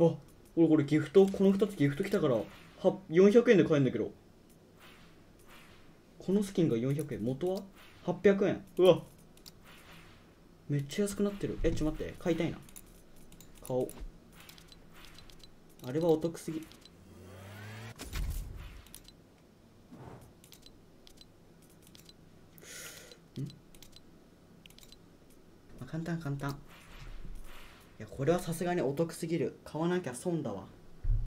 あ俺これギフト？この2つギフト来たからは400円で買えるんだけど。このスキンが400円。元は？800円。うわ。めっちゃ安くなってる。えちょっと待って。買いたいな。買おう。あれはお得すぎ。まあ簡単簡単。やこれはさすがにお得すぎる。買わなきゃ損だわ。